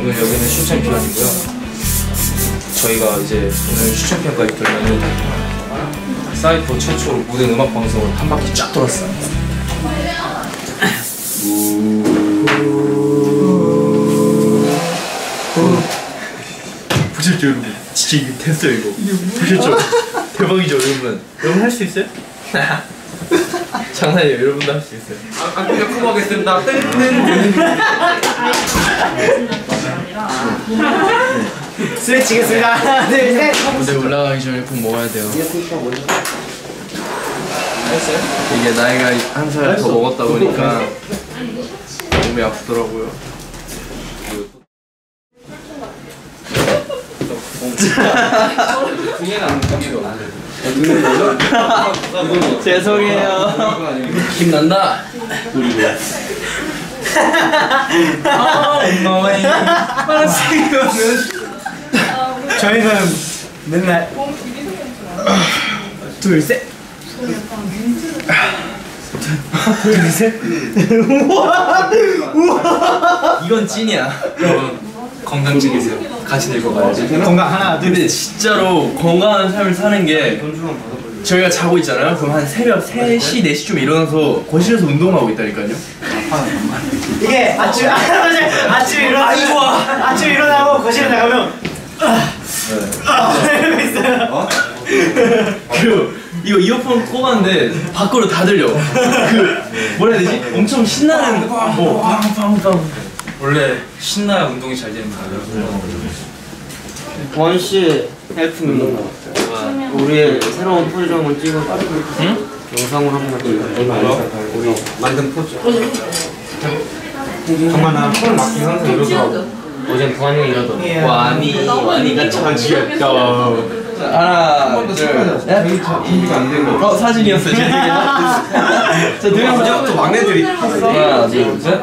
오늘 여기는 슈챔피언이고요. 저희가 이제 오늘 슈챔피언까지 들면은 사이퍼 최초로 모든 음악 방송을 한 바퀴 쫙 돌았어요. 보셨죠 여러분? 진짜 이게 됐어요 이거 보셨죠? 대박이죠 여러분? 여러분 할 수 있어요? 장난이에요. 여러분도 할 수 있어요. 아, 그냥 커버하겠습니다. 스트레치겠습니다. 하나, 둘, 셋. 무대 올라가기 전에 꼭 먹어야 돼요. 이게 나이가 한 살 더 먹었다 보니까 몸이 아프더라고요 죄송해요 힘난다 저희는 맨날 둘, 셋. 둘, 셋. 우와! 우와! 이건 찐이야 건강 챙기세요. 같이 늙어가야지. 건강 하나, 둘, 근데 진짜로 건강한 삶을 사는 게 저희가 자고 있잖아요. 그럼 한 새벽 3시, 4시쯤 일어나서 거실에서 운동하고 있다니까요. 이게 아침 아. 아침 일어나 이거 아침 일어나고 거실에 나가면 아, 이러고 있어요. 그 이거 이어폰 꼽았는데 밖으로 다 들려. 그 뭐라 해야 되지? 엄청 신나는 뭐 빵빵빵. 원래 신나야 운동이 잘 됩니다. 원 씨 헬프미 우리의 새로운 포즈를 찍어 영상으로 한번 찍어 우리 만든 포즈. 정말 나 손을 막기 항상 이러더라고. 어젠 형이 이러더니 와니 와니가 참 귀엽다. 하나 둘 셋. 준비가 안된 거. 어 사진이었어요. 제 되게. 자 들어보자. 또 막내들이. 하나 둘 셋.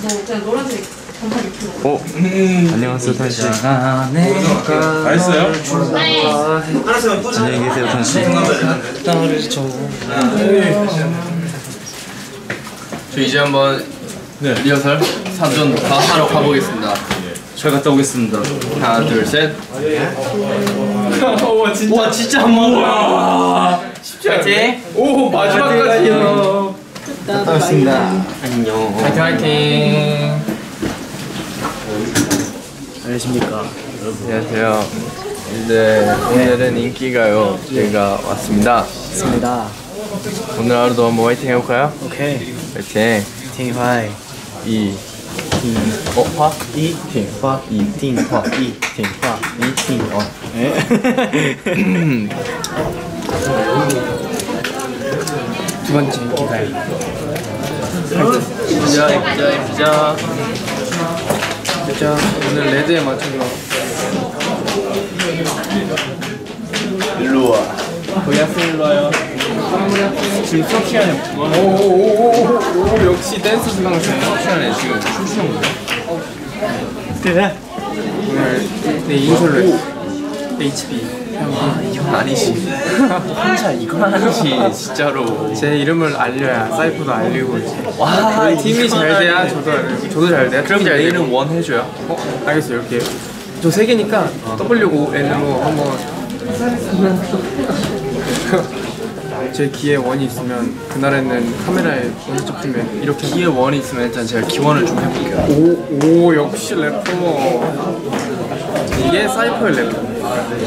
너 그냥 노란색 반팔 입고 안녕하세요 탄씨 다 했어요? 안녕히 계세요 탄씨 저 이제 한번 리허설 사전 다 하러 가보겠습니다. 잘 갔다 오겠습니다. 하나 둘 셋. 와 진짜 와 진짜 한 번. 와 쉽지 않지? 오 마지막까지요. 갔다 왔습니다. 안녕 화이팅 화이팅. 안녕하십니까. 안녕하세요. 이제 오늘은 인기가요 제가 왔습니다. 있습니다. 오늘 하루도 한번 화이팅 해볼까요? 오케이. 화이팅. 팅화이. 이. 어 화? 이 팅화 이 팅화 이 팅화 이 팅화. 두 번째 기다리. 예쁘자 예쁘자 예쁘자. 자 오늘 레드에 맞춰서 일로 와. 거기 학생 일로 와요. 지금 수업 시간에 오오오오오 역시 댄스 수강 중. 수업 시간에 지금 춤추는 거야? 그래. 오늘 내 인솔로. HB. 아 이건 아니지. 혼자 이건 아니지 진짜로. 제 이름을 알려야 사이프도 알리고. 와 팀이 잘 돼야 저도 알고 저도 잘 돼야 그럼 내일은. 원 해줘요. 어 알겠어 이렇게 저 세 개니까 W O N으로 한번 제 귀에 원이 있으면 그날에는 카메라에 먼저 잡히면 이렇게 기에 원이 있으면 일단 제가 기원을 좀 해볼게요. 오, 오 역시 래퍼 이게 사이퍼의 래퍼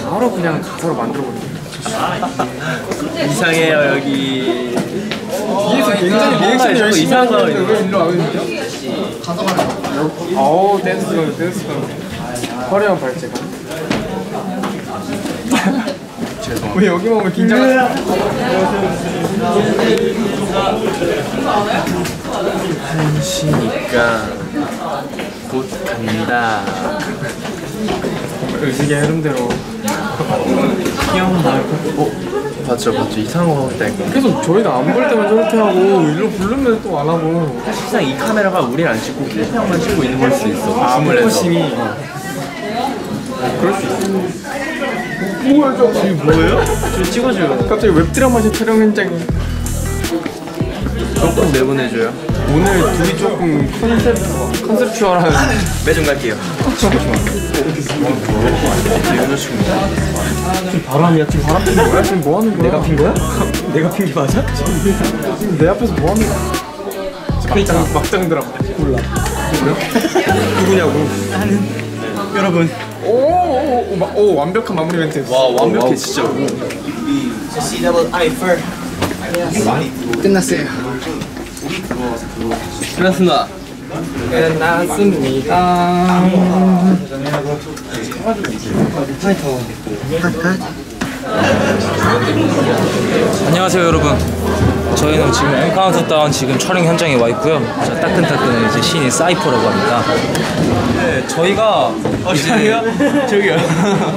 바로 그냥 가사로 만들어버리네 이상해요 여기. 뒤에서 굉장히 리액션이 열심히 이상한 거 하는데 왜 일로 와거든요? 어우 댄스가 댄스가 화려한 발재간 죄송합니다. 왜 여기만 오면 긴장하지? 한시니까 곧 간다. 의식의 흐름대로 귀여운 날. 어? 봤죠 봤죠 이상한 거 하고 있다니까. 계속 저희는 안볼 때만 저렇게 하고 일로 부르면 또 안 하고 사실상 이 카메라가 우리를 안 찍고 필평만 찍고 있는 걸 수도 있어. 아 줌을 해서. focusing이 그럴 수 있어 뭐야 저거 이게 뭐예요? 좀 찍어줘요. 갑자기 웹드라마 제 촬영 현장이 조금 내보내줘요. 오늘 둘이 조금 컨셉 컨셉추얼한 매점 갈게요. 바로 하냐? 지금 바람 핀 거야? 지금 뭐 하는 거야? 내가 핀 거야? 내가 핀 게 맞아? 지금 내 앞에서 뭐 하는 거야? 막장 막장 드라마 몰라. 누구냐고? 여러분 오오오 오, 완벽한 마무리 멘트. 와 완벽해 진짜. C double I pher 끝났어요. 끝났습니다. 끝났습니다. 안녕하세요 여러분. 저희는 지금 M 카운트 다운 지금 촬영 현장에 와 있고요. 자, 따끈따끈한 이제 신인 사이퍼라고 합니다. 네 저희가 이제 저기요.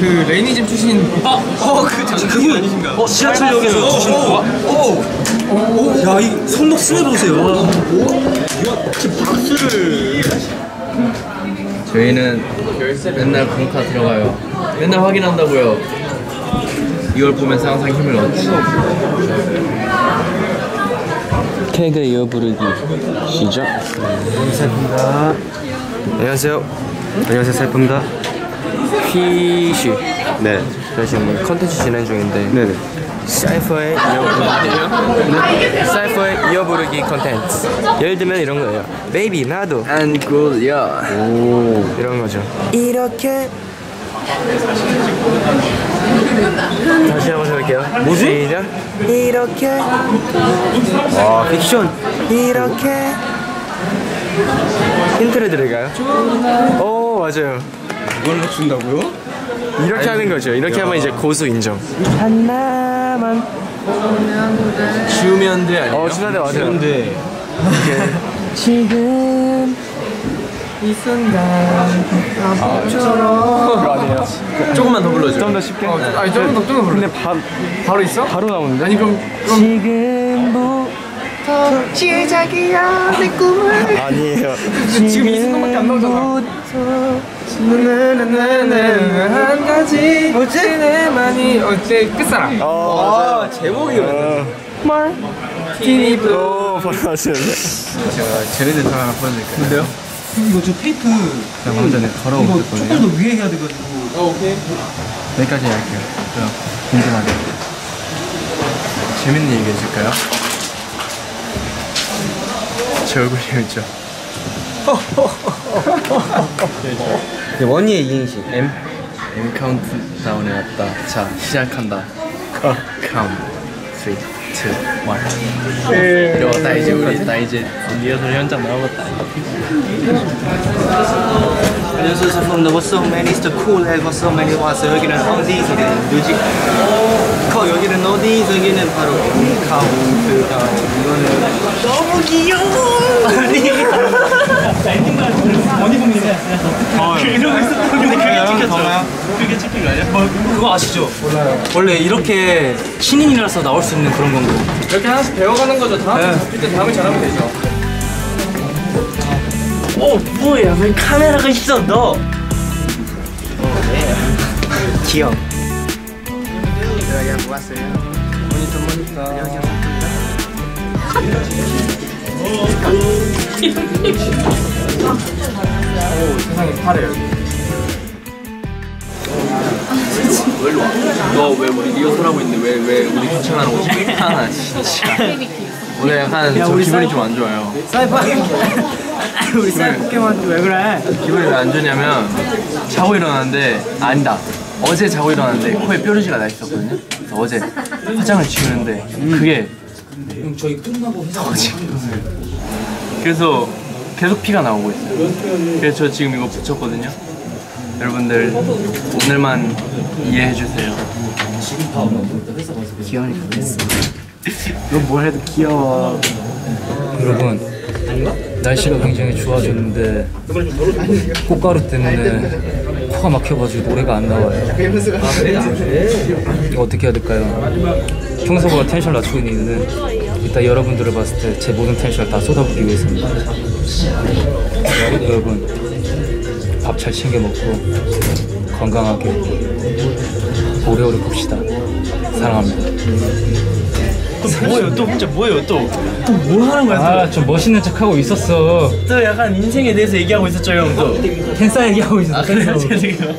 그 레이니즘 출신 어어그 그분 아니신가? 어 지하철역에서 주신 와 야이 손목 스냅 보세요 저희는 맨날 공카 들어가요. 맨날 확인한다고요. 이걸 보면서 항상 힘을 얻지. 태그 이어 부르기 시작. 안녕하세요. 안녕하세요 사이퍼입니다. 피쉬. 네. 저희 지금 컨텐츠 진행 중인데. 네네. 사이퍼의 이어 부르기. 네. 사이퍼의 이어 부르기 컨텐츠. 예를 들면 이런 거예요. baby 나도. And good, yeah. 오. 이런 거죠. 이렇게. 다시 한번 해볼게요. 뭐지? 시작. 이렇게. 와 픽션. 이렇게. 힌트를 드릴까요? 오 맞아요. 이걸 맞춘다고요? 이렇게 하는 거죠. 이렇게 하면 이제 고수 인정. 하나만. 지우면 돼 아니에요? 어 신나네 맞아요. 지우면 지금 이 순간 그거 아니에요? 조금만 더 불러줘. 좀 더 쉽게. 아니 조금 더 조금 더 불러. 근데 바, 바로 있어? 바로 나오는데? 아니 그럼 그럼 지금부터 시작이야 내 꿈을 아니에요 지금 이 순간밖에 안 나오잖아. 한 가지 뭐지? 내만이 어째 끝사랑. 아 제목이 말 티니브. 오 바로 나왔는데 제가 쟤네들 하나 보여드릴까요? 근데요? 이거 저 테이프 제가 방금 전에 걸어오고 이거 있거든요 조금 더 위에 해야 돼가지고 어 오케이. 여기까지 할게요 그럼 궁금하게 재밌는 얘기 해줄까요? 제 얼굴이 있죠 원희의 이행시. M? M 카운트다운에 왔다. 자 시작한다. 카운트 3 2 1 이러다 이제 우리 나 이제 리허설 현장 나오겠다. 안녕하세요 from the what's so many is the cool and what's so many 와서 여기는 어디기는 뮤직? 거 여기는 어디? 여기는 바로 카운트다운. 이거는 너무 귀여워 이러고 있었던 근데 그게 찍혔죠? 그게 찍힌 거 아니야? 뭐 그거 아시죠? 몰라요. 원래 이렇게 신인이라서 나올 수 있는 그런 건가 이렇게 하나씩 배워가는 거죠. 다음 네. 잡힐 때 다음에 잘하면 되죠. 어 뭐야? 왜 카메라가 있어 너? 귀여워 세상이 파래요. 너왜 우리 리허설 하고 있는데 왜 왜 우리 귀찮아하는 거지? 하나 진짜. 오늘 약간 저 기분이 좀 안 좋아요. 사이버 우리 사이버 게임한테 왜 그래 기분이 왜 안 좋냐면 자고 일어났는데 아니다. 어제 자고 일어났는데 코에 뾰루지가 나 있었거든요. 그래서 어제 화장을 지우는데 그게 형 저희 끝나고 회사 그래서 계속 피가 나오고 있어요. 그래서 저 지금 이거 붙였거든요. 여러분들 오늘만 이해해 주세요. 넌뭘 해도 귀여워 여러분 날씨가 굉장히 좋아졌는데 꽃가루 때문에 코가 막혀가지고 노래가 안 나와요 이거 어떻게 해야 될까요? 평소보다 텐션을 낮추고 있는 이유는 이따 여러분들을 봤을 때 제 모든 텐션을 다 쏟아붓기 위해서입니다 여러분 밥 잘 챙겨 먹고 건강하게 오래오래 봅시다. 사랑합니다. 또 뭐예요? 또 진짜 뭐예요? 또 또 뭐 하는 거야? 아, 좀 멋있는 척 하고 있었어. 또, 또 약간 인생에 대해서 얘기하고 있었죠 형 또. 캔사 얘기하고 있었어. 아 그래요? 죄송해요.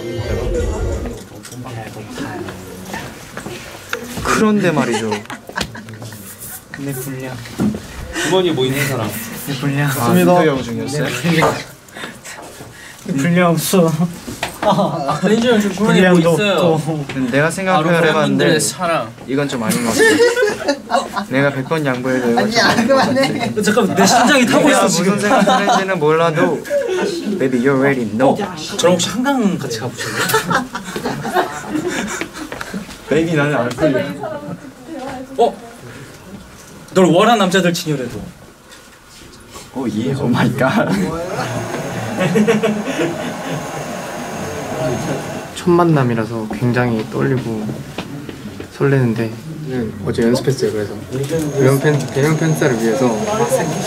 그런데 말이죠. 주머니 뭐 있는 사람? 아, 인터뷰 중이었어요? 분량 없어. 렌즈 형저 주머니에 뭐 있어요? 내가 생각을 해봤는데 사랑. 이건 좀 아닌 것 같아. 내가 100번 양보해도 좀 아닌 것 같아. 잠깐 내 심장이 타고 있어 지금. 무슨 생각하는지는 몰라도 Baby you already know. 저랑 혹시 한강 같이 가보실래요? Baby 나는 안 풀려. 어? 널 원한 남자들 친열해도. Oh yeah, oh my god. 첫 만남이라서 굉장히 떨리고 설레는데 어제 연습했어요 그래서 대면 팬 대면 팬사를 위해서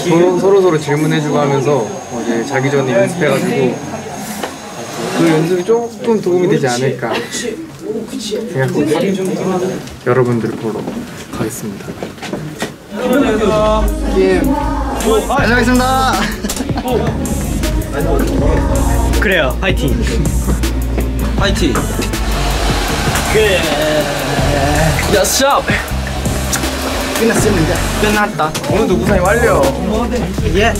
서로 서로, 서로 질문해주고 하면서 어제 자기 전에 연습해가지고 그 연습이 조금 도움이 되지 않을까 생각하고 여러분들 보러 가겠습니다. 안녕하겠습니다. 그래요. 파이팅. 파이팅. 그래. 야샵. 끝났습니다. 오늘도 무사히 완료. 예.